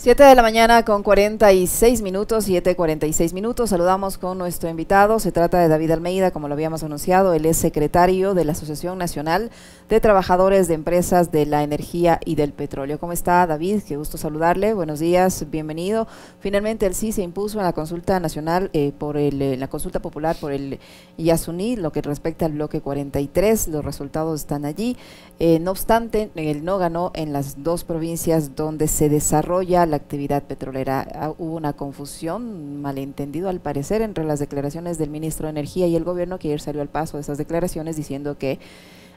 7 de la mañana con 46 minutos, 7.46 minutos. Saludamos con nuestro invitado. Se trata de David Almeida, como lo habíamos anunciado. Él es secretario de la Asociación Nacional de Trabajadores de Empresas de la Energía y del Petróleo. ¿Cómo está, David? Qué gusto saludarle. Buenos días, bienvenido. Finalmente, el sí se impuso en la consulta nacional, eh, por el, eh, la consulta popular por el Yasuní, lo que respecta al bloque 43. Los resultados están allí. Eh, no obstante, él no ganó en las dos provincias donde se desarrolla la actividad petrolera. Ah, hubo una confusión, malentendido al parecer, entre las declaraciones del ministro de Energía y el gobierno, que ayer salió al paso de esas declaraciones diciendo que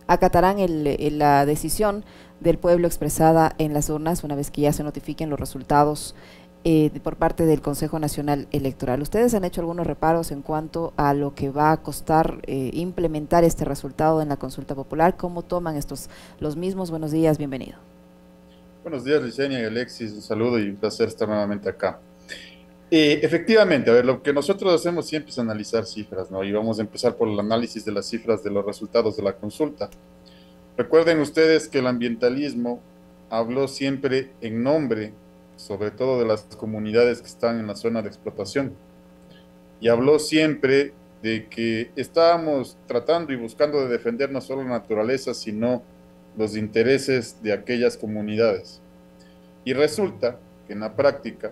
acatarán la decisión del pueblo expresada en las urnas una vez que ya se notifiquen los resultados eh, por parte del Consejo Nacional Electoral. ¿Ustedes han hecho algunos reparos en cuanto a lo que va a costar eh, implementar este resultado en la consulta popular? ¿Cómo toman estos los mismos? Buenos días, bienvenido. Buenos días, Licenia y Alexis. Un saludo y un placer estar nuevamente acá. Eh, efectivamente, a ver, lo que nosotros hacemos siempre es analizar cifras, ¿no? Y vamos a empezar por el análisis de las cifras de los resultados de la consulta. Recuerden ustedes que el ambientalismo habló siempre en nombre, sobre todo de las comunidades que están en la zona de explotación, y habló siempre de que estábamos tratando y buscando de defender no solo la naturaleza, sino los intereses de aquellas comunidades. Y resulta que en la práctica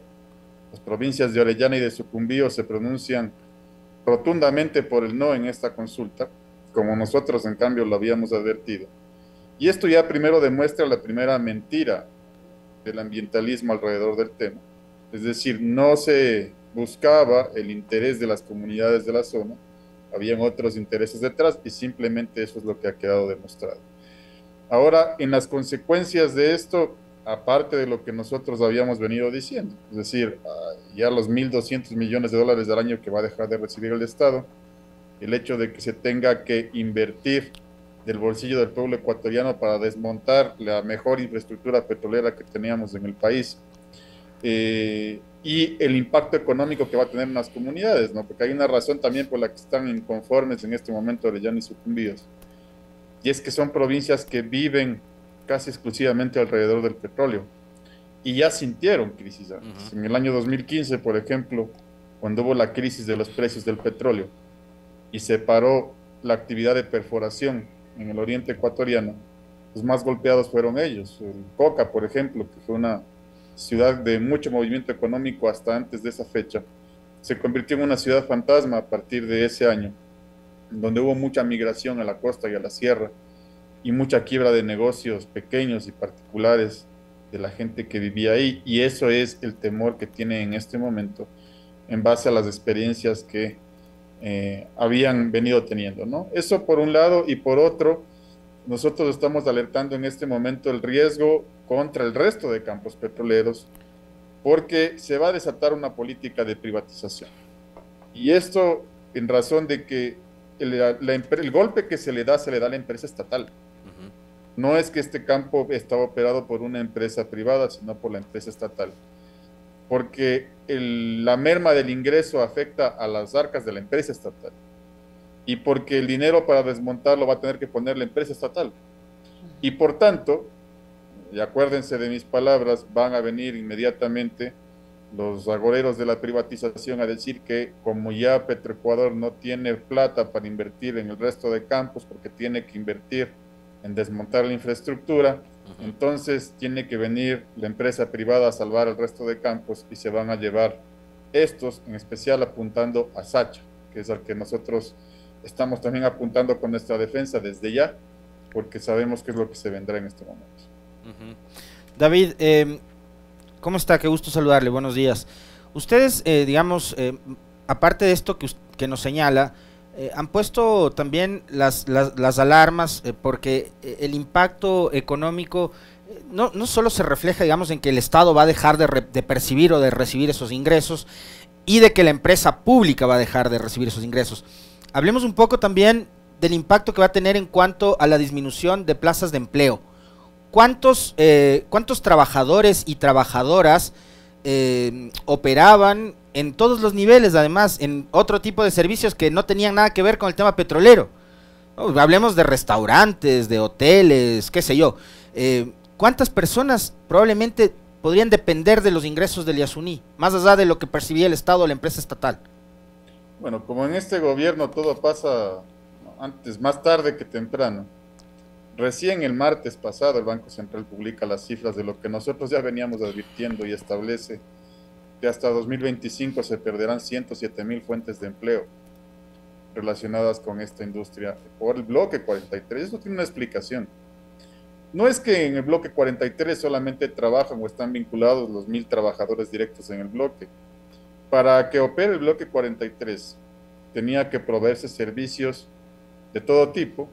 las provincias de Orellana y de Sucumbío se pronuncian rotundamente por el no en esta consulta, como nosotros en cambio lo habíamos advertido. Y esto ya primero demuestra la primera mentira del ambientalismo alrededor del tema. Es decir, no se buscaba el interés de las comunidades de la zona, habían otros intereses detrás y simplemente eso es lo que ha quedado demostrado. Ahora, en las consecuencias de esto, aparte de lo que nosotros habíamos venido diciendo, es decir, ah, ya los 1.200 millones de dólares del año que va a dejar de recibir el Estado, el hecho de que se tenga que invertir del bolsillo del pueblo ecuatoriano para desmontar la mejor infraestructura petrolera que teníamos en el país, eh, y el impacto económico que va a tener en las comunidades, ¿no? porque hay una razón también por la que están inconformes en este momento de y sucumbidos y es que son provincias que viven casi exclusivamente alrededor del petróleo y ya sintieron crisis antes. En el año 2015, por ejemplo, cuando hubo la crisis de los precios del petróleo y se paró la actividad de perforación en el oriente ecuatoriano, los más golpeados fueron ellos. El Coca, por ejemplo, que fue una ciudad de mucho movimiento económico hasta antes de esa fecha, se convirtió en una ciudad fantasma a partir de ese año donde hubo mucha migración a la costa y a la sierra y mucha quiebra de negocios pequeños y particulares de la gente que vivía ahí. Y eso es el temor que tiene en este momento en base a las experiencias que eh, habían venido teniendo. ¿no? Eso por un lado y por otro, nosotros estamos alertando en este momento el riesgo contra el resto de campos petroleros porque se va a desatar una política de privatización. Y esto en razón de que el, golpe que se le da, se le da a la empresa estatal. No es que este campo está operado por una empresa privada, sino por la empresa estatal. Porque la merma del ingreso afecta a las arcas de la empresa estatal. Y porque el dinero para desmontarlo va a tener que poner la empresa estatal. Y por tanto, y acuérdense de mis palabras, van a venir inmediatamente los agoreros de la privatización a decir que como ya Petroecuador no tiene plata para invertir en el resto de campos porque tiene que invertir en desmontar la infraestructura, entonces tiene que venir la empresa privada a salvar el resto de campos y se van a llevar estos, en especial apuntando a Sacha, que es al que nosotros estamos también apuntando con nuestra defensa desde ya, porque sabemos qué es lo que se vendrá en este momento. David, eh, ¿Cómo está? Qué gusto saludarle. Buenos días. Ustedes, eh, digamos, eh, aparte de esto que, que nos señala, eh, han puesto también las, las, alarmas porque el impacto económico no, no, solo se refleja, digamos, en que el Estado va a dejar de, de, percibir o de recibir esos ingresos y de que la empresa pública va a dejar de recibir esos ingresos. Hablemos un poco también del impacto que va a tener en cuanto a la disminución de plazas de empleo. ¿Cuántos, eh, cuántos trabajadores y trabajadoras eh, operaban en todos los niveles, además, en otro tipo de servicios que no tenían nada que ver con el tema petrolero? hablemos de restaurantes, de hoteles, qué sé yo. Eh, ¿Cuántas personas probablemente podrían depender de los ingresos del Yasuní, más allá de lo que percibía el Estado o la empresa estatal? Bueno, como en este gobierno todo pasa antes, más tarde que temprano. Recién el martes pasado el Banco Central publica las cifras de lo que nosotros ya veníamos advirtiendo y establece que hasta 2025 se perderán 107 mil fuentes de empleo relacionadas con esta industria por el bloque 43. Eso tiene una explicación. No es que en el bloque 43 solamente trabajan o están vinculados los mil trabajadores directos en el bloque. Para que opere el bloque 43 tenía que proveerse servicios de todo tipo,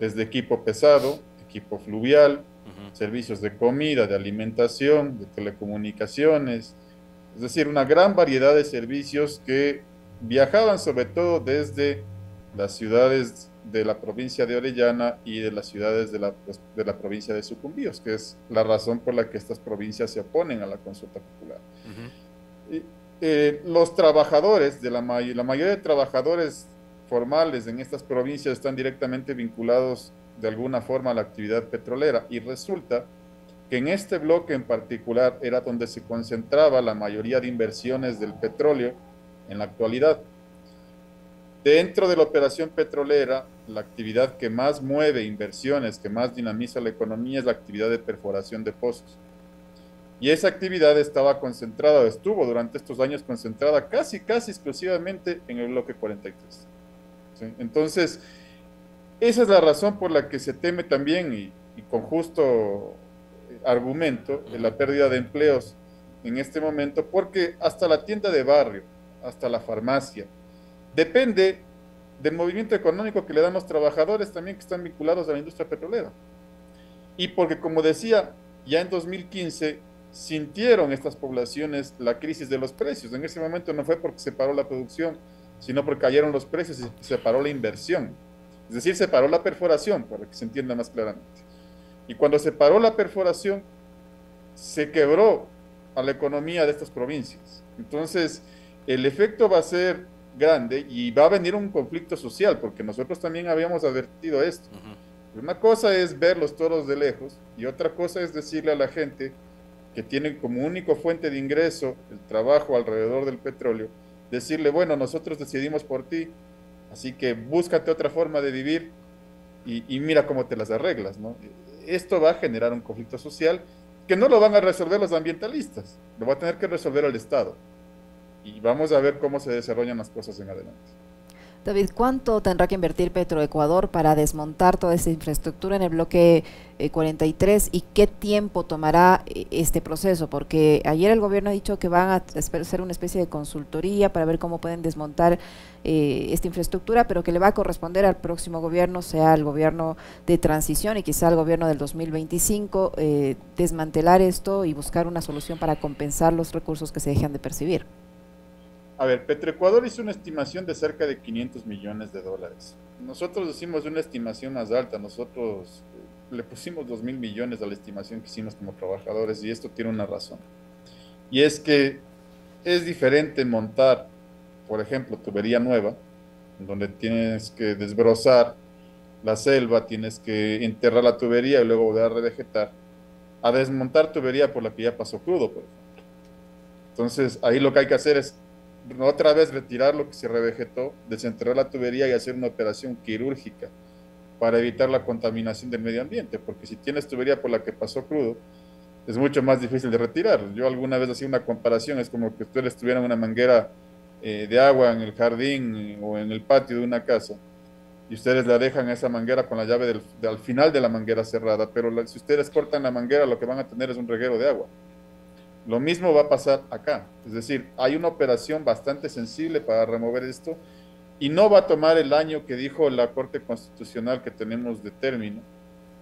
desde equipo pesado, equipo fluvial, servicios de comida, de alimentación, de telecomunicaciones, es decir, una gran variedad de servicios que viajaban sobre todo desde las ciudades de la provincia de Orellana y de las ciudades de la, pues, de la provincia de Sucumbíos, que es la razón por la que estas provincias se oponen a la consulta popular. Eh, los trabajadores, de la, la mayoría de trabajadores formales en estas provincias están directamente vinculados de alguna forma a la actividad petrolera y resulta que en este bloque en particular era donde se concentraba la mayoría de inversiones del petróleo en la actualidad. Dentro de la operación petrolera, la actividad que más mueve inversiones, que más dinamiza la economía es la actividad de perforación de pozos. Y esa actividad estaba concentrada, estuvo durante estos años concentrada casi, casi exclusivamente en el bloque 43. Entonces, esa es la razón por la que se teme también, y, con justo argumento, de la pérdida de empleos en este momento, porque hasta la tienda de barrio, hasta la farmacia, depende del movimiento económico que le dan los trabajadores también que están vinculados a la industria petrolera. Y porque, como decía, ya en 2015 sintieron estas poblaciones la crisis de los precios. En ese momento no fue porque se paró la producción, sino porque cayeron los precios y se paró la inversión. Es decir, se paró la perforación, para que se entienda más claramente. Y cuando se paró la perforación, se quebró a la economía de estas provincias. Entonces, el efecto va a ser grande y va a venir un conflicto social, porque nosotros también habíamos advertido esto. Una cosa es ver los toros de lejos y otra cosa es decirle a la gente que tiene como único fuente de ingreso el trabajo alrededor del petróleo, decirle, bueno, nosotros decidimos por ti, así que búscate otra forma de vivir y, mira cómo te las arreglas, ¿no? Esto va a generar un conflicto social que no lo van a resolver los ambientalistas, lo va a tener que resolver el Estado. Y vamos a ver cómo se desarrollan las cosas en adelante. David, ¿cuánto tendrá que invertir Petroecuador para desmontar toda esa infraestructura en el bloque 43 eh, y qué tiempo tomará eh, este proceso? Porque ayer el gobierno ha dicho que van a hacer una especie de consultoría para ver cómo pueden desmontar eh, esta infraestructura, pero que le va a corresponder al próximo gobierno, sea el gobierno de transición y quizá el gobierno del 2025, desmantelar esto y buscar una solución para compensar los recursos que se dejan de percibir. A ver, Petroecuador hizo una estimación de cerca de 500 millones de dólares. Nosotros hicimos una estimación más alta, nosotros eh, le pusimos 2 mil millones a la estimación que hicimos como trabajadores y esto tiene una razón. Y es que es diferente montar, por ejemplo, tubería nueva, donde tienes que desbrozar la selva, tienes que enterrar la tubería y luego volver a revegetar, a desmontar tubería por la que ya pasó crudo, por ejemplo. Entonces, ahí lo que hay que hacer es otra vez retirar lo que se revegetó, desenterrar la tubería y hacer una operación quirúrgica para evitar la contaminación del medio ambiente, porque si tienes tubería por la que pasó crudo, es mucho más difícil de retirar. Yo alguna vez hacía una comparación, es como que ustedes tuvieran una manguera eh, de agua en el jardín o en el patio de una casa y ustedes la dejan esa manguera con la llave del, al final de la manguera cerrada, pero si ustedes cortan la manguera lo que van a tener es un reguero de agua. Lo mismo va a pasar acá. Es decir, hay una operación bastante sensible para remover esto y no va a tomar el año que dijo la Corte Constitucional que tenemos de término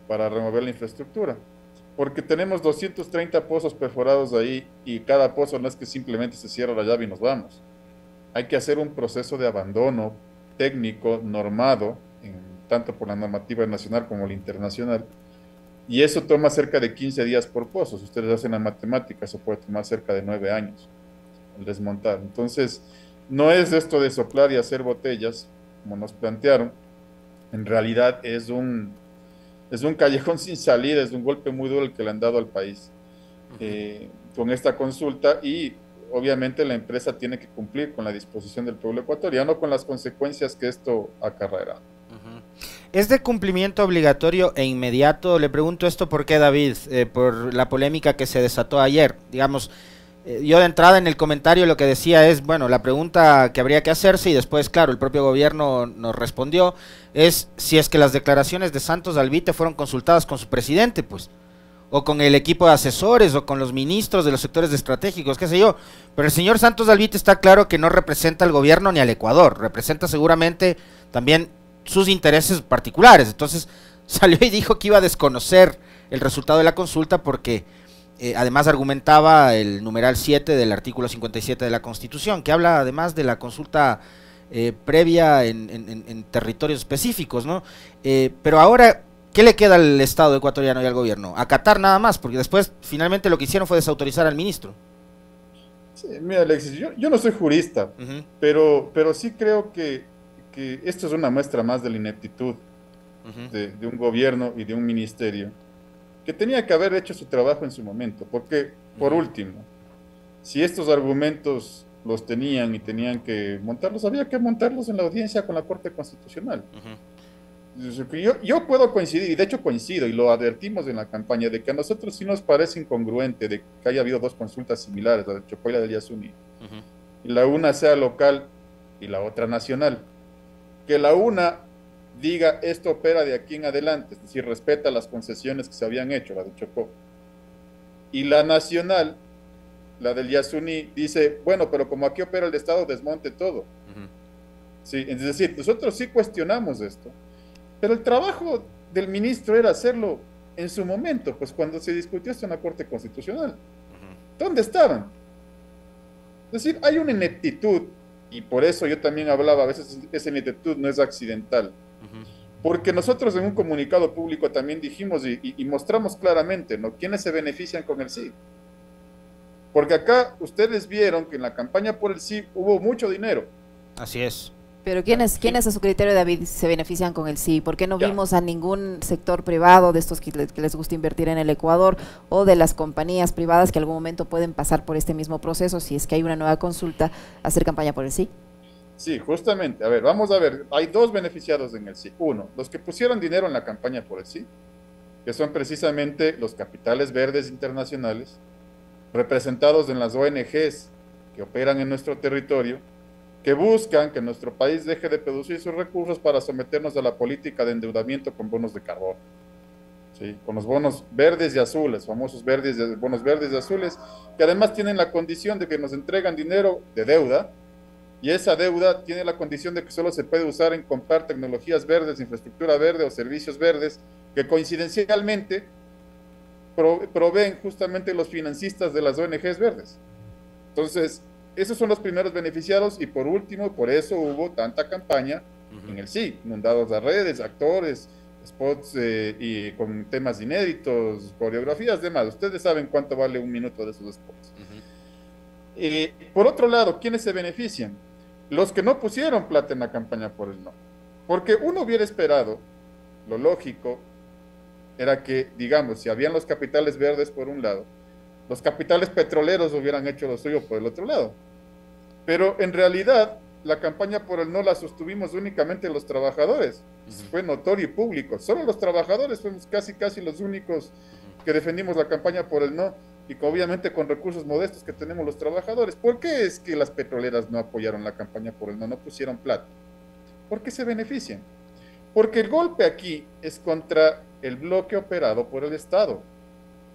para remover la infraestructura. Porque tenemos 230 pozos perforados ahí y cada pozo no es que simplemente se cierra la llave y nos vamos. Hay que hacer un proceso de abandono técnico normado, tanto por la normativa nacional como la internacional, y eso toma cerca de 15 días por pozo. Si ustedes hacen la matemática, eso puede tomar cerca de 9 años el desmontar. Entonces, no es esto de soplar y hacer botellas, como nos plantearon. En realidad es un, es un callejón sin salida, es un golpe muy duro el que le han dado al país. eh, con esta consulta y obviamente la empresa tiene que cumplir con la disposición del pueblo ecuatoriano con las consecuencias que esto acarreará. ¿Es de cumplimiento obligatorio e inmediato? Le pregunto esto por qué, David, eh, por la polémica que se desató ayer. Digamos, eh, yo de entrada en el comentario lo que decía es, bueno, la pregunta que habría que hacerse y después, claro, el propio gobierno nos respondió, es si es que las declaraciones de Santos Albite fueron consultadas con su presidente, pues o con el equipo de asesores o con los ministros de los sectores estratégicos, qué sé yo. Pero el señor Santos Albite está claro que no representa al gobierno ni al Ecuador, representa seguramente también sus intereses particulares. Entonces salió y dijo que iba a desconocer el resultado de la consulta porque eh, además argumentaba el numeral 7 del artículo 57 de la Constitución, que habla además de la consulta eh, previa en, territorios específicos, ¿no? Eh, pero ahora ¿Qué le queda al Estado ecuatoriano y al gobierno? Acatar nada más, porque después finalmente lo que hicieron fue desautorizar al ministro. Sí, mira, Alexis, yo, no soy jurista, pero, pero sí creo que, esto es una muestra más de la ineptitud de, un gobierno y de un ministerio, que tenía que haber hecho su trabajo en su momento, porque, por último, si estos argumentos los tenían y tenían que montarlos, había que montarlos en la audiencia con la Corte Constitucional. Yo, yo, puedo coincidir, y de hecho coincido, y lo advertimos en la campaña, de que a nosotros sí nos parece incongruente de que haya habido dos consultas similares, la de Chocó y la del Yasuni, y la una sea local y la otra nacional. Que la una diga esto opera de aquí en adelante, es decir, respeta las concesiones que se habían hecho, la de Chocó. Y la nacional, la del Yasuni, dice, bueno, pero como aquí opera el Estado, desmonte todo. Sí, es decir, nosotros sí cuestionamos esto pero el trabajo del ministro era hacerlo en su momento, pues cuando se discutió esto en la Corte Constitucional. ¿Dónde estaban? Es decir, hay una ineptitud, y por eso yo también hablaba, a veces esa ineptitud no es accidental. Porque nosotros en un comunicado público también dijimos y, mostramos claramente, ¿no? ¿Quiénes se benefician con el sí? Porque acá ustedes vieron que en la campaña por el sí hubo mucho dinero. Así es. Pero ¿quiénes, ¿quiénes a su criterio, David, se benefician con el sí? ¿Por qué no vimos a ningún sector privado de estos que, les gusta invertir en el Ecuador o de las compañías privadas que algún momento pueden pasar por este mismo proceso si es que hay una nueva consulta, hacer campaña por el sí? Sí, justamente. A ver, vamos a ver. Hay dos beneficiados en el sí. Uno, los que pusieron dinero en la campaña por el sí, que son precisamente los capitales verdes internacionales, representados en las ONGs que operan en nuestro territorio que buscan que nuestro país deje de producir sus recursos para someternos a la política de endeudamiento con bonos de carbón. ¿sí? Con los bonos verdes y azules, famosos verdes, bonos verdes y azules, que además tienen la condición de que nos entregan dinero de deuda, y esa deuda tiene la condición de que solo se puede usar en comprar tecnologías verdes, infraestructura verde o servicios verdes, que coincidencialmente proveen justamente los financistas de las ONGs verdes. Entonces, esos son los primeros beneficiados y por último, por eso hubo tanta campaña en el sí, inundados las redes, actores, spots eh, y con temas inéditos, coreografías, demás. Ustedes saben cuánto vale un minuto de esos spots. Eh, por otro lado, ¿quiénes se benefician? Los que no pusieron plata en la campaña por el no. Porque uno hubiera esperado, lo lógico era que, digamos, si habían los capitales verdes por un lado, los capitales petroleros hubieran hecho lo suyo por el otro lado. Pero en realidad, la campaña por el no la sostuvimos únicamente los trabajadores. Fue notorio y público. Solo los trabajadores fuimos casi, casi los únicos que defendimos la campaña por el no y obviamente con recursos modestos que tenemos los trabajadores. ¿Por qué es que las petroleras no apoyaron la campaña por el no, no pusieron plata? Porque se benefician. Porque el golpe aquí es contra el bloque operado por el Estado.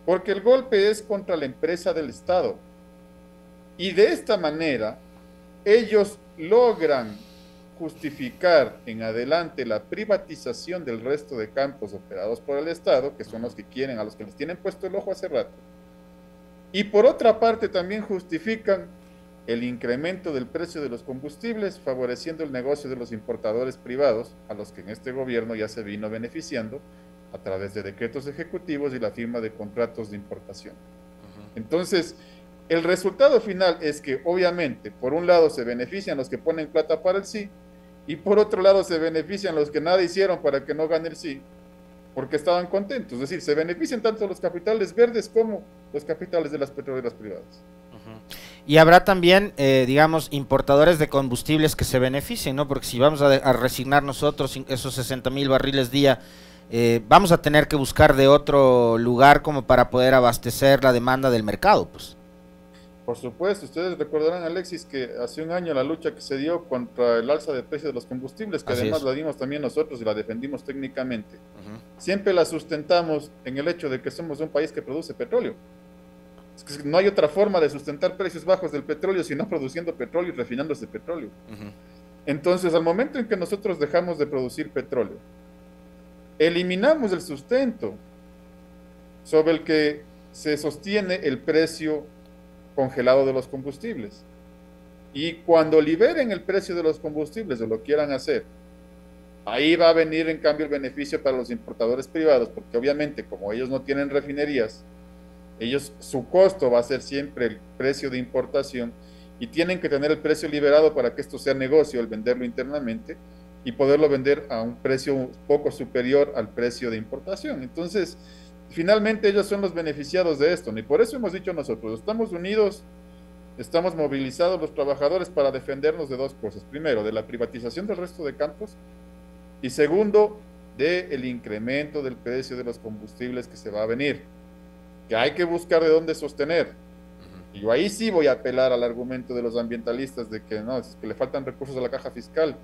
Porque el golpe es contra la empresa del Estado. Y de esta manera, ellos logran justificar en adelante la privatización del resto de campos operados por el Estado, que son los que quieren, a los que les tienen puesto el ojo hace rato. Y por otra parte también justifican el incremento del precio de los combustibles, favoreciendo el negocio de los importadores privados, a los que en este gobierno ya se vino beneficiando, a través de decretos ejecutivos y la firma de contratos de importación. Entonces, el resultado final es que obviamente, por un lado se benefician los que ponen plata para el sí, y por otro lado se benefician los que nada hicieron para que no gane el sí, porque estaban contentos. Es decir, se benefician tanto los capitales verdes como los capitales de las petroleras privadas. Y habrá también, eh, digamos, importadores de combustibles que se beneficien, ¿no? Porque si vamos a, resignar nosotros esos 60 mil barriles día, eh, vamos a tener que buscar de otro lugar como para poder abastecer la demanda del mercado, pues. Por supuesto, ustedes recordarán, Alexis, que hace un año la lucha que se dio contra el alza de precios de los combustibles, que además la dimos también nosotros y la defendimos técnicamente, siempre la sustentamos en el hecho de que somos un país que produce petróleo. Es que no hay otra forma de sustentar precios bajos del petróleo sino produciendo petróleo y refinando ese petróleo. Entonces, al momento en que nosotros dejamos de producir petróleo, eliminamos el sustento sobre el que se sostiene el precio congelado de los combustibles. Y cuando liberen el precio de los combustibles o lo quieran hacer, ahí va a venir en cambio el beneficio para los importadores privados, porque obviamente como ellos no tienen refinerías, ellos su costo va a ser siempre el precio de importación y tienen que tener el precio liberado para que esto sea negocio, el venderlo internamente y poderlo vender a un precio poco superior al precio de importación. Entonces, finalmente ellos son los beneficiados de esto, y por eso hemos dicho nosotros, estamos unidos, estamos movilizados los trabajadores para defendernos de dos cosas. Primero, de la privatización del resto de campos y segundo, del el incremento del precio de los combustibles que se va a venir, que hay que buscar de dónde sostener. Y yo ahí sí voy a apelar al argumento de los ambientalistas de que no, es que le faltan recursos a la caja fiscal,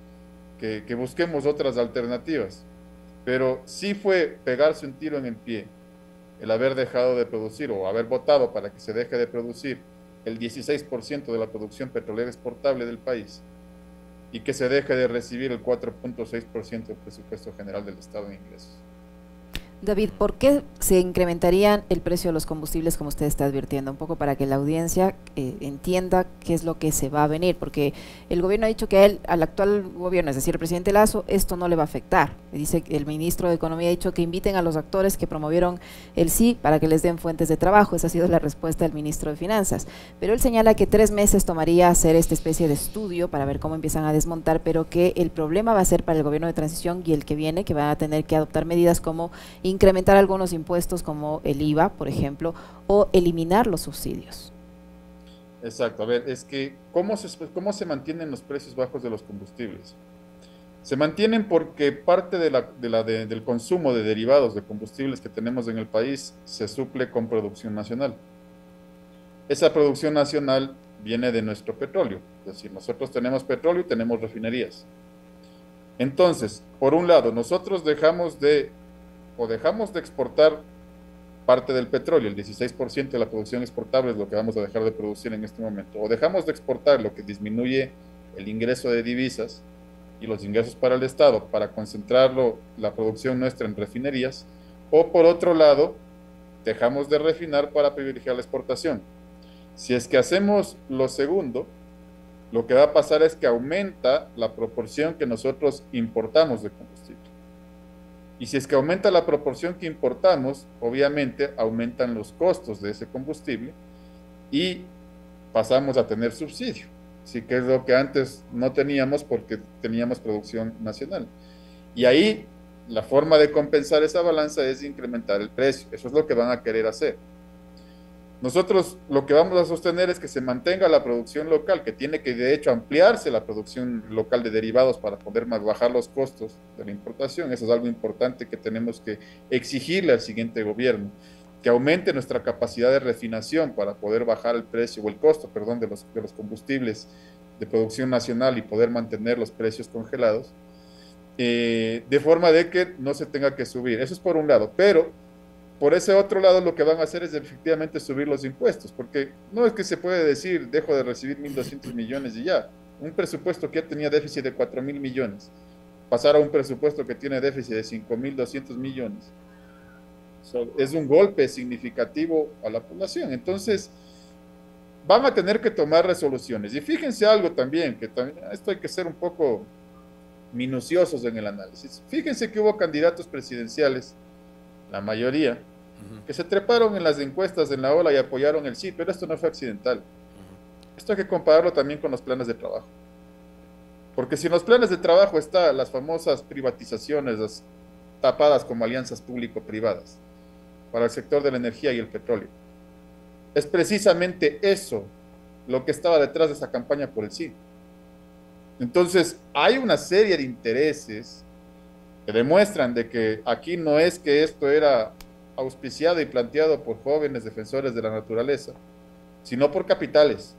que, que busquemos otras alternativas. Pero sí fue pegarse un tiro en el pie el haber dejado de producir o haber votado para que se deje de producir el 16% de la producción petrolera exportable del país y que se deje de recibir el 4.6% del presupuesto general del Estado de ingresos. David, ¿por qué se incrementarían el precio de los combustibles como usted está advirtiendo? Un poco para que la audiencia eh, entienda qué es lo que se va a venir, porque el gobierno ha dicho que él, al actual gobierno, es decir, el presidente Lazo, esto no le va a afectar. Dice que el ministro de Economía ha dicho que inviten a los actores que promovieron el sí para que les den fuentes de trabajo. Esa ha sido la respuesta del ministro de Finanzas. Pero él señala que tres meses tomaría hacer esta especie de estudio para ver cómo empiezan a desmontar, pero que el problema va a ser para el gobierno de transición y el que viene, que va a tener que adoptar medidas como incrementar algunos impuestos como el IVA, por ejemplo, o eliminar los subsidios. Exacto, a ver, es que ¿cómo se, cómo se mantienen los precios bajos de los combustibles? Se mantienen porque parte de del consumo de derivados de combustibles que tenemos en el país se suple con producción nacional. Esa producción nacional viene de nuestro petróleo, es decir, nosotros tenemos petróleo y tenemos refinerías. Entonces, por un lado, nosotros dejamos de o dejamos de exportar parte del petróleo, el 16% de la producción exportable es lo que vamos a dejar de producir en este momento, o dejamos de exportar lo que disminuye el ingreso de divisas y los ingresos para el Estado para concentrarlo, la producción nuestra en refinerías, o por otro lado, dejamos de refinar para privilegiar la exportación. Si es que hacemos lo segundo, lo que va a pasar es que aumenta la proporción que nosotros importamos de combustible. Y si es que aumenta la proporción que importamos, obviamente aumentan los costos de ese combustible y pasamos a tener subsidio. Así que es lo que antes no teníamos porque teníamos producción nacional. Y ahí la forma de compensar esa balanza es incrementar el precio. Eso es lo que van a querer hacer. Nosotros lo que vamos a sostener es que se mantenga la producción local, que tiene que de hecho ampliarse la producción local de derivados para poder bajar los costos de la importación. Eso es algo importante que tenemos que exigirle al siguiente gobierno, que aumente nuestra capacidad de refinación para poder bajar el precio o el costo, perdón, de los, de los combustibles de producción nacional y poder mantener los precios congelados, eh, de forma de que no se tenga que subir. Eso es por un lado, pero por ese otro lado lo que van a hacer es efectivamente subir los impuestos, porque no es que se puede decir, dejo de recibir 1.200 millones y ya. Un presupuesto que ya tenía déficit de 4.000 millones, pasar a un presupuesto que tiene déficit de 5.200 millones, es un golpe significativo a la población. Entonces, van a tener que tomar resoluciones. Y fíjense algo también, que también, esto hay que ser un poco minuciosos en el análisis. Fíjense que hubo candidatos presidenciales, la mayoría, que se treparon en las encuestas en la ola y apoyaron el sí, pero esto no fue accidental. Esto hay que compararlo también con los planes de trabajo. Porque si en los planes de trabajo están las famosas privatizaciones tapadas como alianzas público-privadas para el sector de la energía y el petróleo, es precisamente eso lo que estaba detrás de esa campaña por el sí. Entonces, hay una serie de intereses que demuestran de que aquí no es que esto era auspiciado y planteado por jóvenes defensores de la naturaleza, sino por capitales,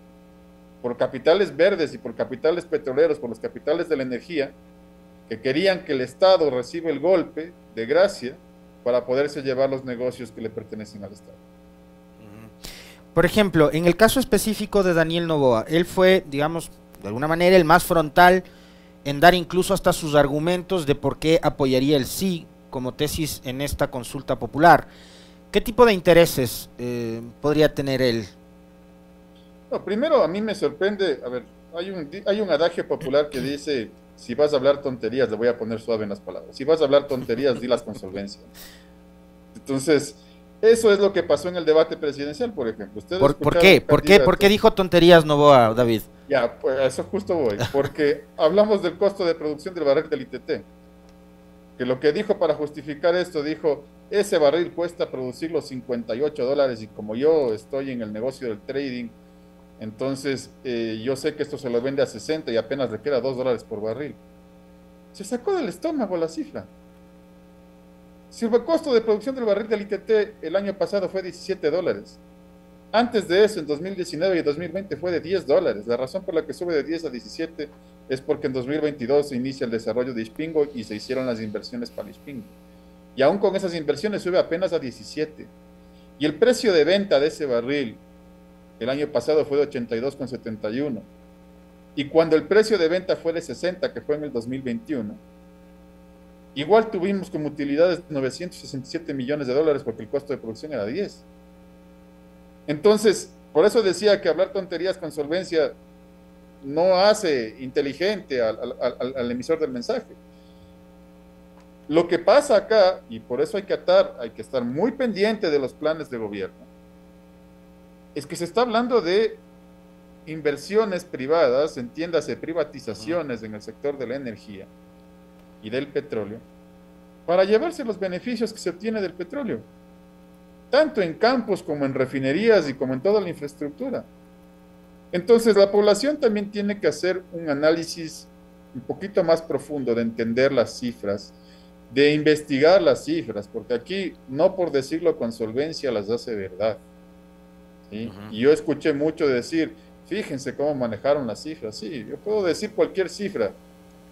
por capitales verdes y por capitales petroleros, por los capitales de la energía, que querían que el Estado reciba el golpe de gracia para poderse llevar los negocios que le pertenecen al Estado. Por ejemplo, en el caso específico de Daniel Novoa, él fue, digamos, de alguna manera el más frontal en dar incluso hasta sus argumentos de por qué apoyaría el sí como tesis en esta consulta popular. ¿Qué tipo de intereses eh, podría tener él? No, primero a mí me sorprende, a ver, hay un, hay un adagio popular que dice, si vas a hablar tonterías, le voy a poner suave en las palabras, si vas a hablar tonterías, dilas con solvencia. Entonces, eso es lo que pasó en el debate presidencial, por ejemplo. ¿Por, qué? ¿Por qué? ¿Por qué dijo tonterías Novoa, David? Ya, pues a eso justo voy. Porque hablamos del costo de producción del barril del ITT. Que lo que dijo para justificar esto, dijo, ese barril cuesta producir los 58 dólares y como yo estoy en el negocio del trading, entonces eh, yo sé que esto se lo vende a 60 y apenas le queda 2 dólares por barril. Se sacó del estómago la cifra. Si el costo de producción del barril del ITT el año pasado fue 17 dólares, antes de eso, en 2019 y 2020 fue de 10 dólares. La razón por la que sube de 10 a 17 es porque en 2022 se inicia el desarrollo de Ispingo y se hicieron las inversiones para Ispingo. Y aún con esas inversiones sube apenas a 17. Y el precio de venta de ese barril el año pasado fue de 82,71. Y cuando el precio de venta fue de 60, que fue en el 2021, Igual tuvimos como utilidades 967 millones de dólares porque el costo de producción era 10. Entonces, por eso decía que hablar tonterías con solvencia no hace inteligente al, emisor del mensaje. Lo que pasa acá, y por eso hay que atar, hay que estar muy pendiente de los planes de gobierno, es que se está hablando de inversiones privadas, entiéndase, privatizaciones en el sector de la energía, y del petróleo para llevarse los beneficios que se obtiene del petróleo, tanto en campos como en refinerías y como en toda la infraestructura. Entonces la población también tiene que hacer un análisis un poquito más profundo de entender las cifras, de investigar las cifras, porque aquí no por decirlo con solvencia las hace verdad. Y yo escuché mucho decir, fíjense cómo manejaron las cifras. Sí, yo puedo decir cualquier cifra,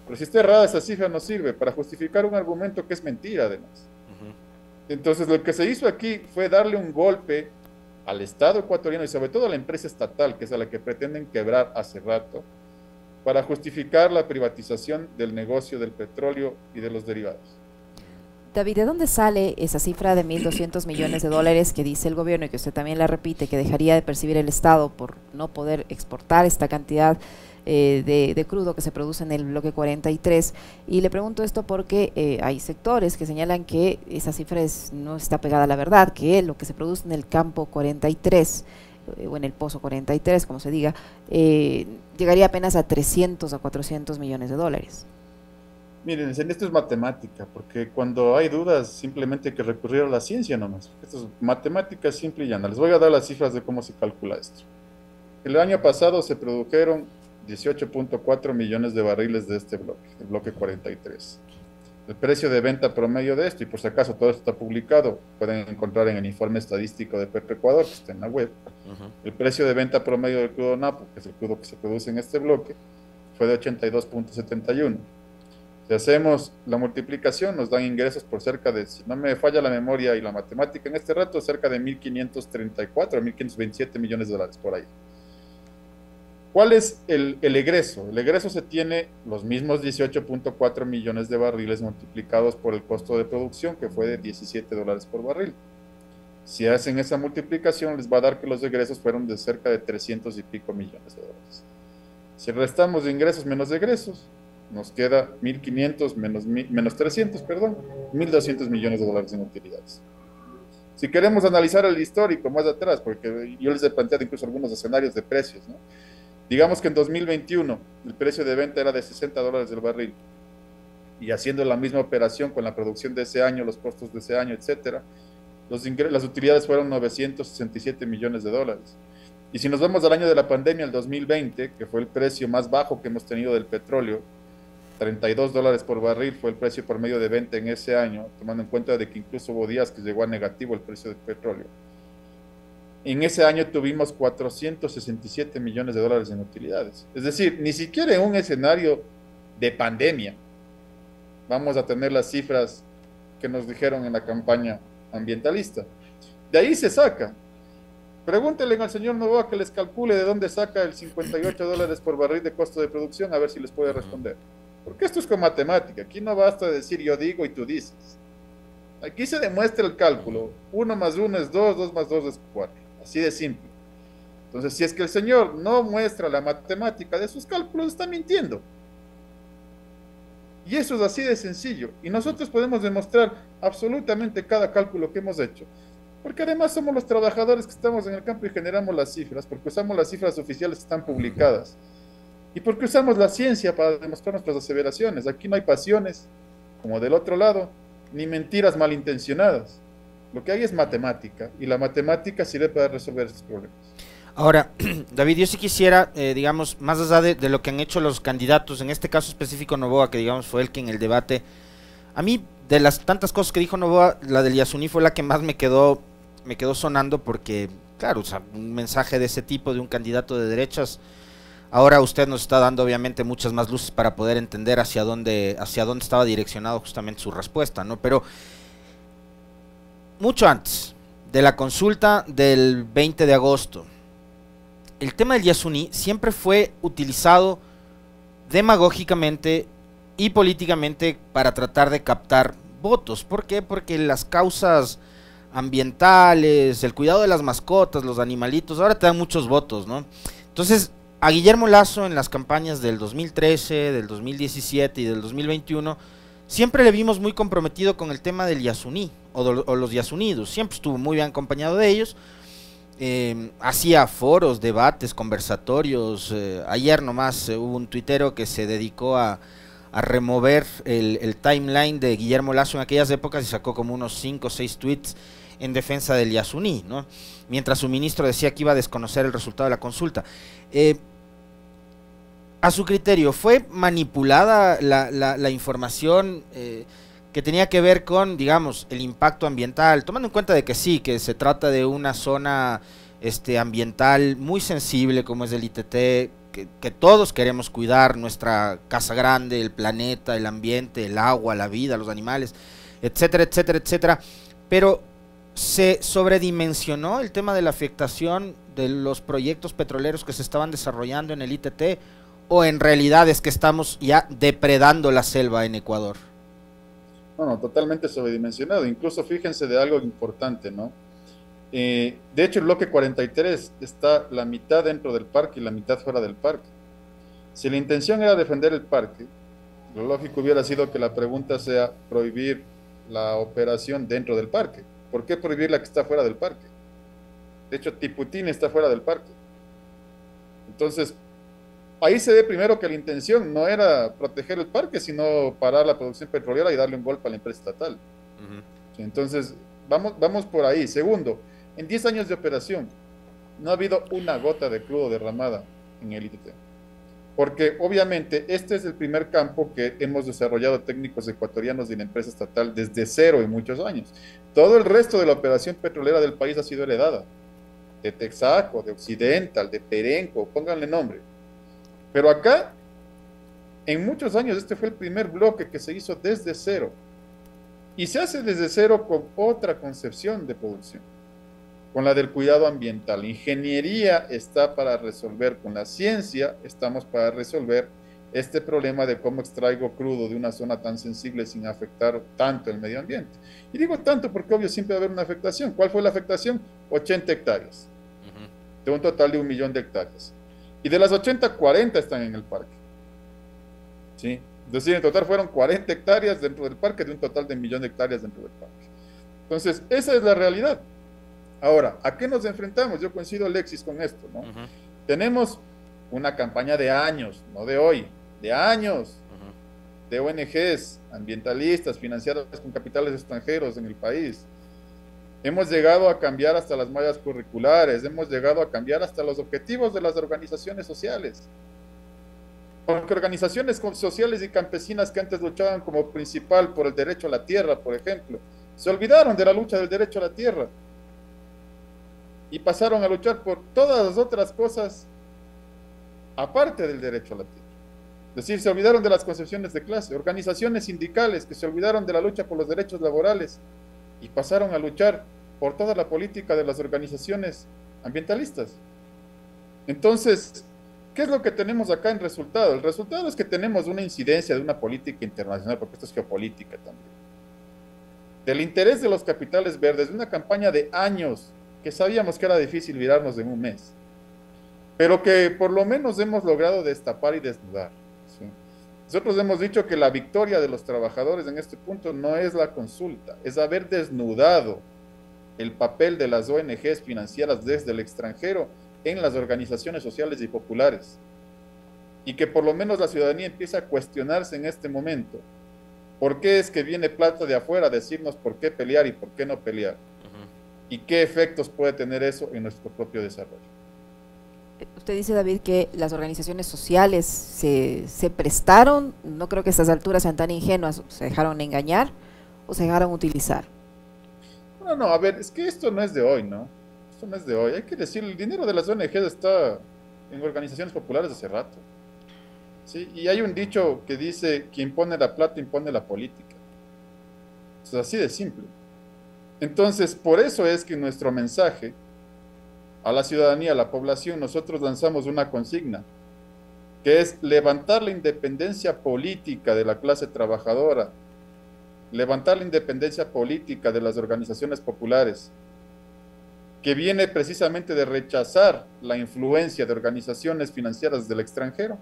pero si está errada esa cifra no sirve para justificar un argumento que es mentira además. Entonces lo que se hizo aquí fue darle un golpe al Estado ecuatoriano y sobre todo a la empresa estatal, que es a la que pretenden quebrar hace rato, para justificar la privatización del negocio del petróleo y de los derivados. David, ¿de dónde sale esa cifra de 1.200 millones de dólares que dice el gobierno y que usted también la repite, que dejaría de percibir el Estado por no poder exportar esta cantidad eh, de, crudo que se produce en el bloque 43. Y le pregunto esto porque eh, hay sectores que señalan que esa cifra no está pegada a la verdad, que lo que se produce en el campo 43 eh, o en el pozo 43, como se diga, llegaría apenas a 300 a 400 millones de dólares. Miren, esto es matemática, porque cuando hay dudas simplemente hay que recurrir a la ciencia nomás. Esto es matemática simple y llana. Les voy a dar las cifras de cómo se calcula esto. El año pasado se produjeron 18.4 millones de barriles de este bloque, el bloque 43. El precio de venta promedio de esto, y por si acaso todo esto está publicado, pueden encontrar en el informe estadístico de Pepe Ecuador, que está en la web. El precio de venta promedio del crudo Napo, que es el crudo que se produce en este bloque, fue de 82.71. Si hacemos la multiplicación, nos dan ingresos por cerca de, si no me falla la memoria y la matemática en este rato, cerca de 1.534, 1.527 millones de dólares por ahí. ¿Cuál es el, egreso? El egreso se tiene los mismos 18.4 millones de barriles multiplicados por el costo de producción, que fue de 17 dólares por barril. Si hacen esa multiplicación, les va a dar que los egresos fueron de cerca de 300 y pico millones de dólares. Si restamos de ingresos menos egresos, nos queda 1.500 menos, menos 300, perdón, 1.200 millones de dólares en utilidades. Si queremos analizar el histórico más atrás, porque yo les he planteado incluso algunos escenarios de precios, ¿no? Digamos que en 2021 el precio de venta era de 60 dólares del barril y haciendo la misma operación con la producción de ese año, los costos de ese año, etcétera, los las utilidades fueron 967 millones de dólares. Y si nos vamos al año de la pandemia, el 2020, que fue el precio más bajo que hemos tenido del petróleo, 32 dólares por barril fue el precio por medio de venta en ese año, tomando en cuenta de que incluso hubo días que llegó a negativo el precio del petróleo. En ese año tuvimos 467 millones de dólares en utilidades. Es decir, ni siquiera en un escenario de pandemia vamos a tener las cifras que nos dijeron en la campaña ambientalista. De ahí se saca Pregúntenle al señor Novoa que les calcule de dónde saca el 58 dólares por barril de costo de producción, a ver si les puede responder. Porque esto es con matemática. Aquí no basta decir yo digo y tú dices. Aquí se demuestra el cálculo. 1 más 1 es 2, 2 más 2 es 4. Así de simple. Entonces, si es que el señor no muestra la matemática de sus cálculos, está mintiendo. Y eso es así de sencillo. Y nosotros podemos demostrar absolutamente cada cálculo que hemos hecho. Porque además somos los trabajadores que estamos en el campo y generamos las cifras, porque usamos las cifras oficiales que están publicadas. Y porque usamos la ciencia para demostrar nuestras aseveraciones. Aquí no hay pasiones, como del otro lado, ni mentiras malintencionadas. Lo que hay es matemática, y la matemática sirve para resolver esos problemas. Ahora, David, yo sí quisiera, eh, digamos, más allá de, lo que han hecho los candidatos, en este caso específico Novoa, que digamos fue el que en el debate, a mí de las tantas cosas que dijo Novoa, la del Yasuní fue la que más me quedó me quedó sonando porque, claro, un mensaje de ese tipo de un candidato de derechas, ahora usted nos está dando obviamente muchas más luces para poder entender hacia dónde, hacia dónde estaba direccionado justamente su respuesta, ¿no? Pero mucho antes de la consulta del 20 de agosto, el tema del Yasuní siempre fue utilizado demagógicamente y políticamente para tratar de captar votos. ¿Por qué? Porque las causas ambientales, el cuidado de las mascotas, los animalitos, ahora te dan muchos votos, ¿no? Entonces, a Guillermo Lazo en las campañas del 2013, del 2017 y del 2021, siempre le vimos muy comprometido con el tema del Yasuní, o, los Yasunidos, siempre estuvo muy bien acompañado de ellos, em, hacía foros, debates, conversatorios, eh, ayer nomás eh, hubo un tuitero que se dedicó a, remover el, el, timeline de Guillermo Lazo en aquellas épocas y sacó como unos 5 o 6 tweets en defensa del Yasuní, ¿no? mientras su ministro decía que iba a desconocer el resultado de la consulta. A su criterio, ¿fue manipulada la, información eh, que tenía que ver con, digamos, el impacto ambiental, tomando en cuenta de que sí, que se trata de una zona este, ambiental muy sensible como es el ITT, que, que, todos queremos cuidar, nuestra casa grande, el planeta, el ambiente, el agua, la vida, los animales, etcétera, etcétera, etcétera. Pero se sobredimensionó el tema de la afectación de los proyectos petroleros que se estaban desarrollando en el ITT o en realidad es que estamos ya depredando la selva en Ecuador? No, totalmente sobredimensionado. Incluso fíjense de algo importante, ¿no? Eh, de hecho, el bloque 43 está la mitad dentro del parque y la mitad fuera del parque. Si la intención era defender el parque, lo lógico hubiera sido que la pregunta sea prohibir la operación dentro del parque ¿Por qué prohibir la que está fuera del parque? De hecho, Tiputín está fuera del parque. Entonces, ahí se ve primero que la intención no era proteger el parque, sino parar la producción petrolera y darle un golpe a la empresa estatal. Entonces, vamos, vamos por ahí. Segundo, en 10 años de operación, no ha habido una gota de crudo derramada en el ITT porque obviamente este es el primer campo que hemos desarrollado técnicos ecuatorianos de la empresa estatal desde cero en muchos años. Todo el resto de la operación petrolera del país ha sido heredada, de Texaco, de Occidental, de Perenco, pónganle nombre. Pero acá, en muchos años, este fue el primer bloque que se hizo desde cero. Y se hace desde cero con otra concepción de producción con la del cuidado ambiental. Ingeniería está para resolver, con la ciencia estamos para resolver este problema de cómo extraigo crudo de una zona tan sensible sin afectar tanto el medio ambiente. Y digo tanto porque obvio siempre va a haber una afectación. ¿Cuál fue la afectación? 80 hectáreas, de un total de un millón de hectáreas. Y de las 80, 40 están en el parque. ¿Sí? Es decir, en total fueron 40 hectáreas dentro del parque de un total de un millón de hectáreas dentro del parque. Entonces, esa es la realidad. Ahora, ¿a qué nos enfrentamos? Yo coincido, Alexis, con esto, ¿no? Tenemos una campaña de años, no de hoy, de años, de ONGs ambientalistas financiadas con capitales extranjeros en el país, Hemos llegado a cambiar hasta las mallas curriculares, hemos llegado a cambiar hasta los objetivos de las organizaciones sociales. Porque organizaciones sociales y campesinas que antes luchaban como principal por el derecho a la tierra, por ejemplo, se olvidaron de la lucha del derecho a la tierra y pasaron a luchar por todas las otras cosas aparte del derecho a la tierra. Es decir, se olvidaron de las concepciones de clase, organizaciones sindicales que se olvidaron de la lucha por los derechos laborales y pasaron a luchar por toda la política de las organizaciones ambientalistas. Entonces, ¿Qué es lo que tenemos acá en resultado? El resultado es que tenemos una incidencia de una política internacional, porque esto es geopolítica también. Del interés de los capitales verdes, de una campaña de años que sabíamos que era difícil virarnos en un mes, pero que por lo menos hemos logrado destapar y desnudar. Nosotros hemos dicho que la victoria de los trabajadores en este punto no es la consulta, es haber desnudado el papel de las ONGs financieras desde el extranjero en las organizaciones sociales y populares. Y que por lo menos la ciudadanía empiece a cuestionarse en este momento. ¿Por qué es que viene plata de afuera a decirnos por qué pelear y por qué no pelear? ¿Y qué efectos puede tener eso en nuestro propio desarrollo? Usted dice, David, que las organizaciones sociales se, se prestaron, no creo que a estas alturas sean tan ingenuas, se dejaron engañar o se dejaron utilizar. No, no, a ver, es que esto no es de hoy, ¿no? no es de hoy. Hay que decir, el dinero de las ONGs está en organizaciones populares hace rato. ¿sí? Y hay un dicho que dice, quien pone la plata impone la política. Es así de simple. Entonces, por eso es que nuestro mensaje a la ciudadanía, a la población, nosotros lanzamos una consigna, que es levantar la independencia política de la clase trabajadora, levantar la independencia política de las organizaciones populares, que viene precisamente de rechazar la influencia de organizaciones financieras del extranjero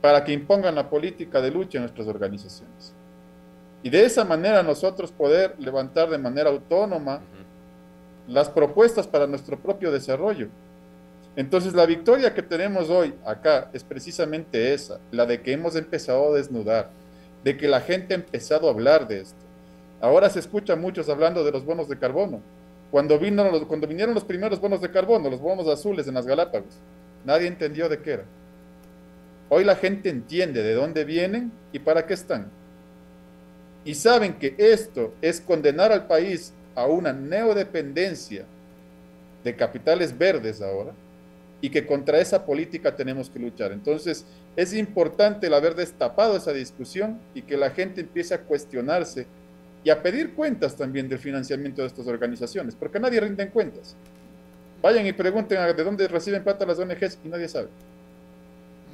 para que impongan la política de lucha en nuestras organizaciones. Y de esa manera nosotros poder levantar de manera autónoma las propuestas para nuestro propio desarrollo. Entonces la victoria que tenemos hoy acá es precisamente esa, la de que hemos empezado a desnudar, de que la gente ha empezado a hablar de esto. Ahora se escucha muchos hablando de los bonos de carbono, cuando, vino, cuando vinieron los primeros bonos de carbono, los bonos azules en las Galápagos, nadie entendió de qué era. Hoy la gente entiende de dónde vienen y para qué están. Y saben que esto es condenar al país a una neodependencia de capitales verdes ahora y que contra esa política tenemos que luchar. Entonces, es importante el haber destapado esa discusión y que la gente empiece a cuestionarse y a pedir cuentas también del financiamiento de estas organizaciones, porque nadie rinde cuentas. Vayan y pregunten de dónde reciben plata las ONGs y nadie sabe.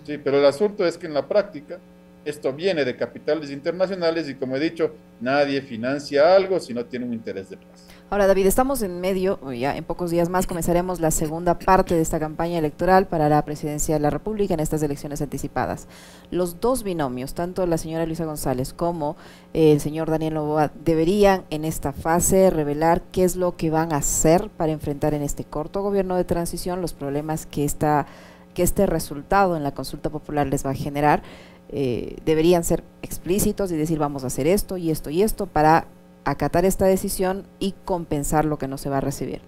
Sí, pero el asunto es que en la práctica esto viene de capitales internacionales y como he dicho, nadie financia algo si no tiene un interés detrás. Ahora, David, estamos en medio, ya en pocos días más comenzaremos la segunda parte de esta campaña electoral para la presidencia de la República en estas elecciones anticipadas. Los dos binomios, tanto la señora Luisa González como el señor Daniel Novoa, deberían en esta fase revelar qué es lo que van a hacer para enfrentar en este corto gobierno de transición los problemas que, esta, que este resultado en la consulta popular les va a generar eh, deberían ser explícitos y decir vamos a hacer esto y esto y esto para acatar esta decisión y compensar lo que no se va a recibir.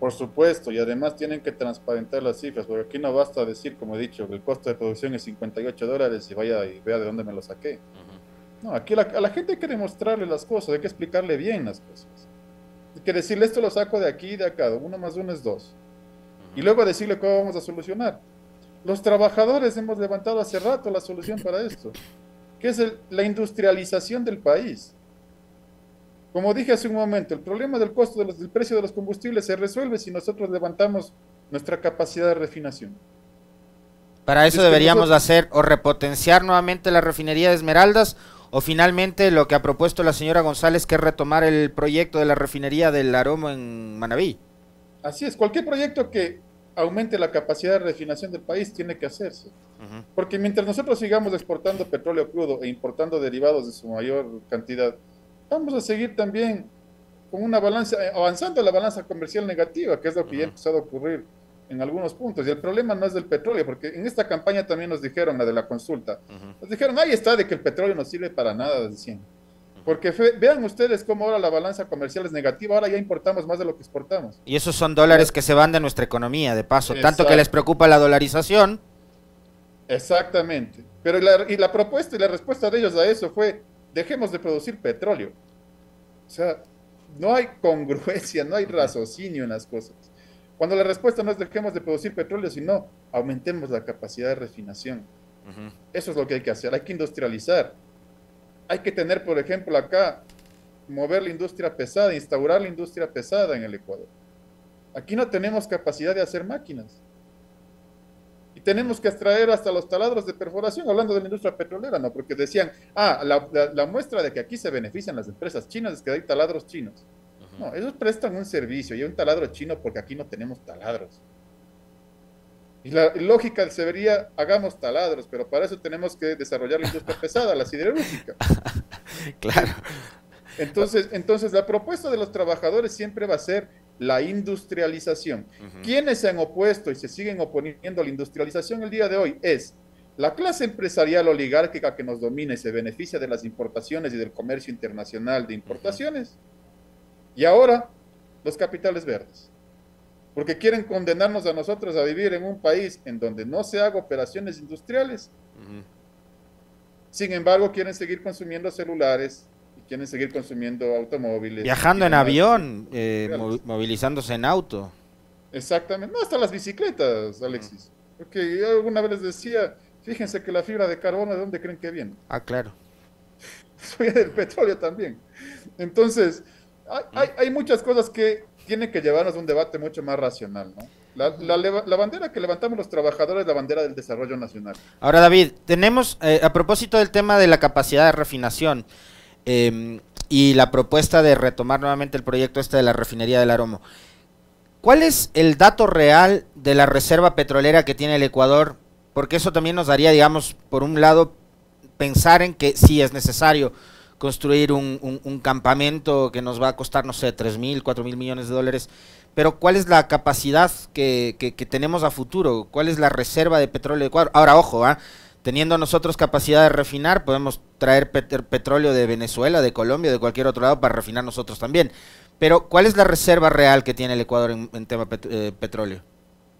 Por supuesto, y además tienen que transparentar las cifras, porque aquí no basta decir, como he dicho, que el costo de producción es 58 dólares y vaya y vea de dónde me lo saqué. No, aquí a la gente hay que demostrarle las cosas, hay que explicarle bien las cosas. Hay que decirle esto lo saco de aquí y de acá, uno más uno es dos. Y luego decirle cómo vamos a solucionar. Los trabajadores hemos levantado hace rato la solución para esto, que es la industrialización del país. Como dije hace un momento, el problema del costo del precio de los combustibles se resuelve si nosotros levantamos nuestra capacidad de refinación. Para eso deberíamos hacer o repotenciar nuevamente la refinería de Esmeraldas o finalmente lo que ha propuesto la señora González, que es retomar el proyecto de la refinería del Aromo en Manabí. Así es, cualquier proyecto que aumente la capacidad de refinación del país tiene que hacerse. Porque mientras nosotros sigamos exportando petróleo crudo e importando derivados de su mayor cantidad, vamos a seguir también con una balanza, eh, avanzando la balanza comercial negativa, que es lo que ya ha empezado a ocurrir en algunos puntos. Y el problema no es del petróleo, porque en esta campaña también nos dijeron, la de la consulta, nos dijeron, ahí está de que el petróleo no sirve para nada, decían. Porque vean ustedes cómo ahora la balanza comercial es negativa, ahora ya importamos más de lo que exportamos. Y esos son dólares que se van de nuestra economía, de paso, tanto que les preocupa la dolarización. Exactamente. Pero la, y la propuesta y la respuesta de ellos a eso fue, dejemos de producir petróleo. O sea, no hay congruencia, no hay raciocinio en las cosas. Cuando la respuesta no es dejemos de producir petróleo, sino aumentemos la capacidad de refinación. Eso es lo que hay que hacer, hay que industrializar. Hay que tener, por ejemplo, acá, mover la industria pesada, instaurar la industria pesada en el Ecuador. Aquí no tenemos capacidad de hacer máquinas. Y tenemos que extraer hasta los taladros de perforación, hablando de la industria petrolera, ¿no? Porque decían, ah, la, muestra de que aquí se benefician las empresas chinas es que hay taladros chinos. No, ellos prestan un servicio y un taladro chino porque aquí no tenemos taladros. Y la lógica se vería, hagamos taladros, pero para eso tenemos que desarrollar la industria pesada, la siderúrgica. claro. Entonces, entonces, la propuesta de los trabajadores siempre va a ser la industrialización. Quienes se han opuesto y se siguen oponiendo a la industrialización el día de hoy es la clase empresarial oligárquica que nos domina y se beneficia de las importaciones y del comercio internacional de importaciones. Y ahora, los capitales verdes porque quieren condenarnos a nosotros a vivir en un país en donde no se hagan operaciones industriales. Sin embargo, quieren seguir consumiendo celulares y quieren seguir consumiendo automóviles. Viajando en avión, eh, movilizándose en auto. Exactamente, no hasta las bicicletas, Alexis. Porque yo alguna vez les decía, fíjense que la fibra de carbono, ¿de dónde creen que viene? Ah, claro. Soy del petróleo también. Entonces, hay, hay muchas cosas que tiene que llevarnos a un debate mucho más racional, ¿no? La, bandera que levantamos los trabajadores es la bandera del desarrollo nacional. Ahora, David, tenemos, eh, a propósito del tema de la capacidad de refinación em, y la propuesta de retomar nuevamente el proyecto este de la refinería del Aromo, ¿cuál es el dato real de la reserva petrolera que tiene el Ecuador? Porque eso también nos daría, digamos, por un lado, pensar en que sí es necesario construir un, campamento que nos va a costar, no sé, 3 mil, 4 mil millones de dólares. Pero ¿cuál es la capacidad que, tenemos a futuro? ¿Cuál es la reserva de petróleo de Ecuador? Ahora, ojo, ¿ah? teniendo nosotros capacidad de refinar, podemos traer petróleo de Venezuela, de Colombia, de cualquier otro lado para refinar nosotros también. Pero ¿cuál es la reserva real que tiene el Ecuador en, tema eh, petróleo?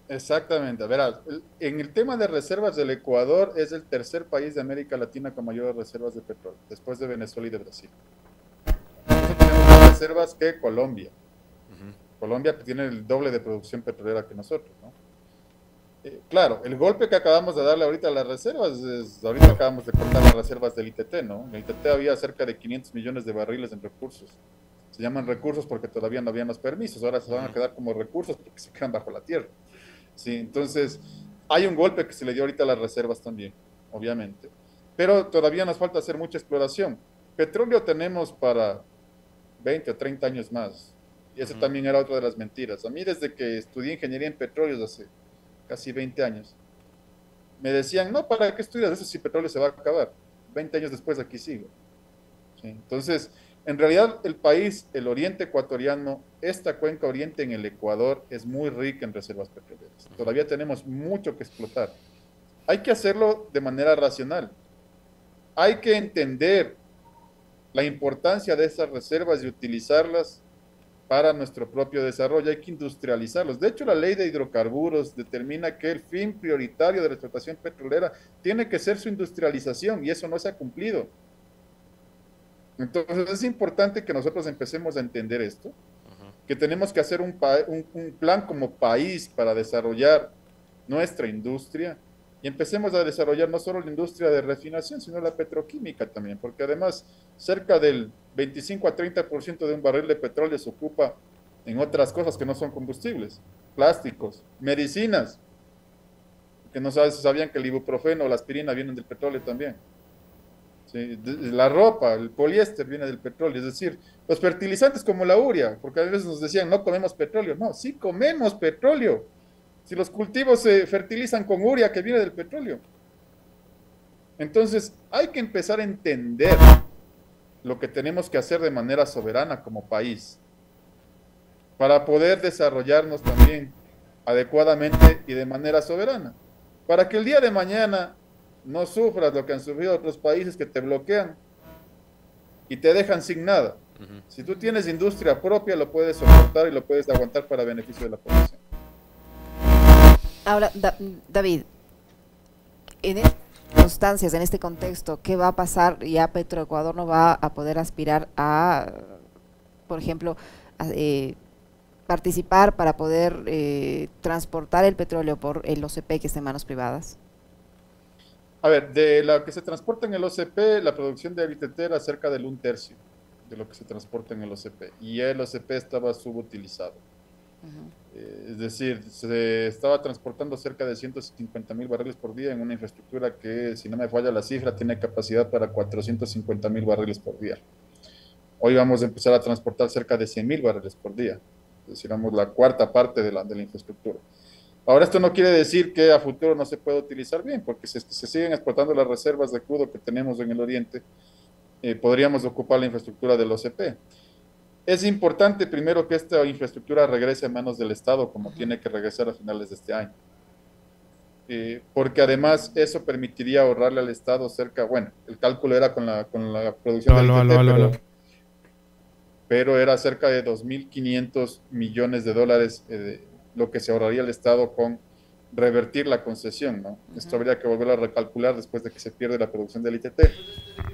Exactamente, verás, en el tema de reservas del Ecuador es el tercer país de América Latina con mayores reservas de petróleo, después de Venezuela y de Brasil. Nosotros tenemos más reservas que Colombia. Colombia tiene el doble de producción petrolera que nosotros, ¿no? Eh, claro, el golpe que acabamos de darle ahorita a las reservas es, ahorita acabamos de cortar las reservas del ITT, ¿no? En el ITT había cerca de 500 millones de barriles en recursos. Se llaman recursos porque todavía no habían los permisos, ahora se van a quedar como recursos porque se quedan bajo la tierra. ¿Sí? Entonces, hay un golpe que se le dio ahorita a las reservas también, obviamente. Pero todavía nos falta hacer mucha exploración. Petróleo tenemos para 20 o 30 años más. Y eso también era otra de las mentiras. A mí desde que estudié ingeniería en petróleos hace casi 20 años, me decían, no, ¿para qué estudias eso si petróleo se va a acabar? 20 años después aquí sigo. Entonces, en realidad, el país, el oriente ecuatoriano, esta cuenca oriente en el Ecuador es muy rica en reservas petroleras. Todavía tenemos mucho que explotar. Hay que hacerlo de manera racional. Hay que entender la importancia de esas reservas y utilizarlas para nuestro propio desarrollo. Hay que industrializarlos. De hecho, la ley de hidrocarburos determina que el fin prioritario de la explotación petrolera tiene que ser su industrialización y eso no se ha cumplido. Entonces es importante que nosotros empecemos a entender esto, que tenemos que hacer un, plan como país para desarrollar nuestra industria y empecemos a desarrollar no solo la industria de refinación, sino la petroquímica también, porque además cerca del 25 a 30% de un barril de petróleo se ocupa en otras cosas que no son combustibles, plásticos, medicinas, que no sabían que el ibuprofeno o la aspirina vienen del petróleo también la ropa, el poliéster viene del petróleo, es decir, los fertilizantes como la urea, porque a veces nos decían no comemos petróleo, no, sí comemos petróleo. Si los cultivos se fertilizan con urea que viene del petróleo. Entonces, hay que empezar a entender lo que tenemos que hacer de manera soberana como país para poder desarrollarnos también adecuadamente y de manera soberana. Para que el día de mañana no sufras lo que han sufrido otros países que te bloquean. y te dejan sin nada. Si tú tienes industria propia, lo puedes soportar y lo puedes aguantar para beneficio de la población. Ahora, David, en estas circunstancias, en este contexto, ¿qué va a pasar? Ya Petroecuador no va a poder aspirar a, por ejemplo, eh, participar para poder eh, transportar el petróleo por el OCP que esté en manos privadas. A ver, de lo que se transporta en el OCP, la producción de ITT era cerca del un tercio de lo que se transporta en el OCP. Y el OCP estaba subutilizado. Eh, es decir, se estaba transportando cerca de 150 mil barriles por día en una infraestructura que, si no me falla la cifra, tiene capacidad para 450 mil barriles por día. Hoy vamos a empezar a transportar cerca de 100 mil barriles por día, es decir, la cuarta parte de la, de la infraestructura. Ahora, esto no quiere decir que a futuro no se pueda utilizar bien, porque si se siguen explotando las reservas de crudo que tenemos en el oriente, eh, podríamos ocupar la infraestructura del OCP. Es importante primero que esta infraestructura regrese a manos del Estado, como tiene que regresar a finales de este año. Eh, porque además eso permitiría ahorrarle al Estado cerca, bueno, el cálculo era con la, con la producción del pero, era cerca de 2.500 millones de dólares eh, lo que se ahorraría el Estado con revertir la concesión, ¿no? Esto habría que volver a recalcular después de que se pierde la producción del ITT,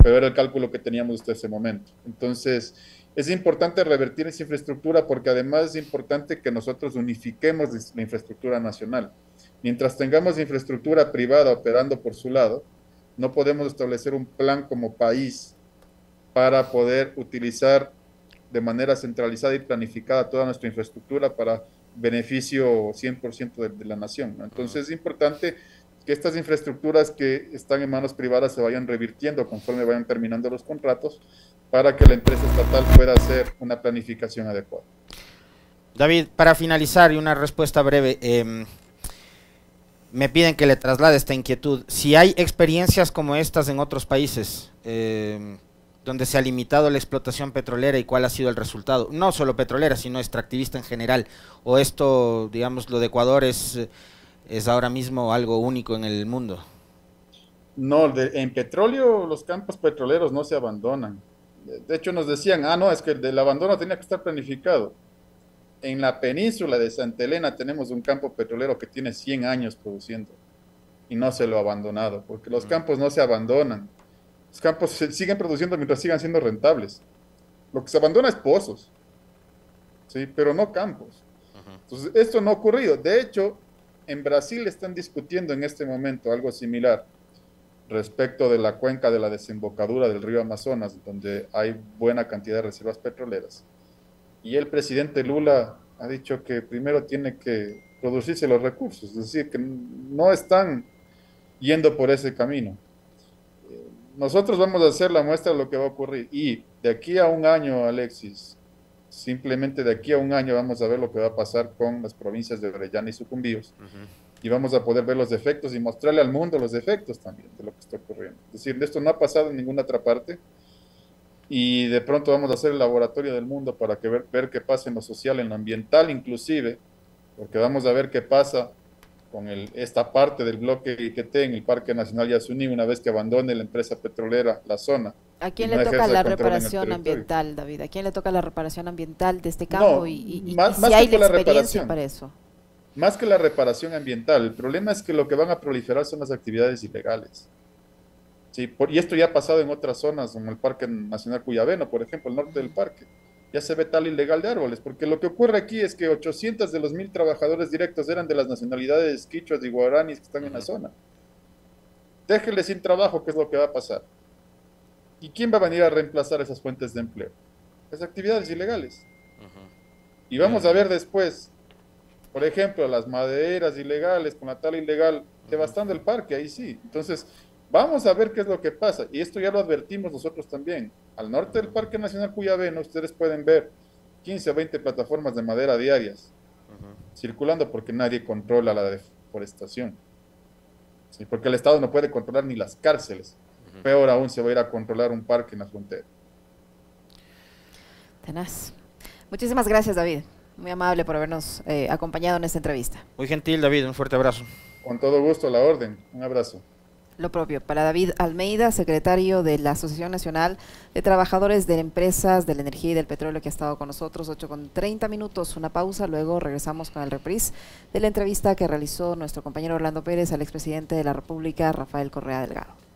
pero era el cálculo que teníamos hasta ese momento. Entonces, es importante revertir esa infraestructura porque además es importante que nosotros unifiquemos la infraestructura nacional. Mientras tengamos infraestructura privada operando por su lado, no podemos establecer un plan como país para poder utilizar de manera centralizada y planificada toda nuestra infraestructura para beneficio 100% de, de, la nación. Entonces es importante que estas infraestructuras que están en manos privadas se vayan revirtiendo conforme vayan terminando los contratos para que la empresa estatal pueda hacer una planificación adecuada. David, para finalizar y una respuesta breve, eh, me piden que le traslade esta inquietud. Si hay experiencias como estas en otros países, eh, donde se ha limitado la explotación petrolera y cuál ha sido el resultado. No solo petrolera, sino extractivista en general. O esto, digamos, lo de Ecuador es, es ahora mismo algo único en el mundo. No, en petróleo los campos petroleros no se abandonan. De hecho nos decían, ah, no, es que el del abandono tenía que estar planificado. En la península de Santa Elena tenemos un campo petrolero que tiene 100 años produciendo y no se lo ha abandonado, porque los campos no se abandonan los campos se siguen produciendo mientras sigan siendo rentables. Lo que se abandona es pozos, ¿sí? pero no campos. Entonces, esto no ha ocurrido. De hecho, en Brasil están discutiendo en este momento algo similar respecto de la cuenca de la desembocadura del río Amazonas, donde hay buena cantidad de reservas petroleras. Y el presidente Lula ha dicho que primero tiene que producirse los recursos, es decir, que no están yendo por ese camino nosotros vamos a hacer la muestra de lo que va a ocurrir. Y de aquí a un año, Alexis, simplemente de aquí a un año vamos a ver lo que va a pasar con las provincias de Orellana y Sucumbíos. Y vamos a poder ver los defectos y mostrarle al mundo los defectos también de lo que está ocurriendo. Es decir, esto no ha pasado en ninguna otra parte. Y de pronto vamos a hacer el laboratorio del mundo para que ver, ver qué pasa en lo social, en lo ambiental inclusive, porque vamos a ver qué pasa con el, esta parte del bloque IGT en el Parque Nacional Yasuní una vez que abandone la empresa petrolera la zona. ¿A quién le toca la reparación ambiental, David? ¿A quién le toca la reparación ambiental de este campo? y, más, si hay la experiencia para eso. Más que la reparación ambiental, el problema es que lo que van a proliferar son las actividades ilegales. Sí, y esto ya ha pasado en otras zonas, como el Parque Nacional Cuyabeno, por ejemplo, el norte del parque ya se ve tal ilegal de árboles, porque lo que ocurre aquí es que 800 de los mil trabajadores directos eran de las nacionalidades quichuas y guaraníes que están en la zona. Déjenle sin trabajo, ¿qué es lo que va a pasar? ¿Y quién va a venir a reemplazar esas fuentes de empleo? Las actividades ilegales. Y vamos a ver después, por ejemplo, las maderas ilegales con la tala ilegal devastando el parque, ahí sí. Entonces, Vamos a ver qué es lo que pasa. Y esto ya lo advertimos nosotros también. Al norte del Parque Nacional Cuyabeno, ustedes pueden ver 15 o 20 plataformas de madera diarias circulando porque nadie controla la deforestación. Porque el Estado no puede controlar ni las cárceles. Peor aún se va a ir a controlar un parque en la frontera. Tenaz. Muchísimas gracias, David. Muy amable por habernos eh, acompañado en esta entrevista. Muy gentil, David. Un fuerte abrazo. Con todo gusto, la orden. Un abrazo. Lo propio para David Almeida, secretario de la Asociación Nacional de Trabajadores de Empresas de la Energía y del Petróleo, que ha estado con nosotros 8 con 30 minutos. Una pausa, luego regresamos con el reprise de la entrevista que realizó nuestro compañero Orlando Pérez al expresidente de la República, Rafael Correa Delgado.